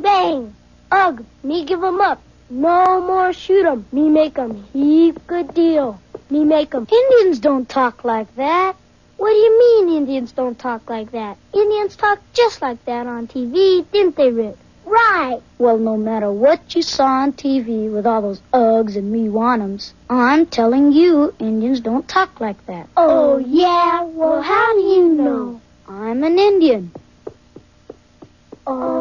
Bang, bang. Ugh, me give 'em up. No more shoot 'em. Me make 'em heap good deal. Me make 'em. Indians don't talk like that. What do you mean Indians don't talk like that? Indians talk just like that on TV, didn't they, Rick? Right. Well, no matter what you saw on TV with all those Uggs and me wantums, I'm telling you, Indians don't talk like that. Oh, yeah? Well, how do you know? I'm an Indian. Oh.